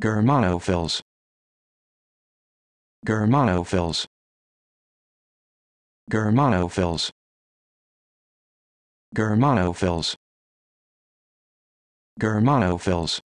Germanophils. Germanophils. Germanophils. Germanophils. Germanophils.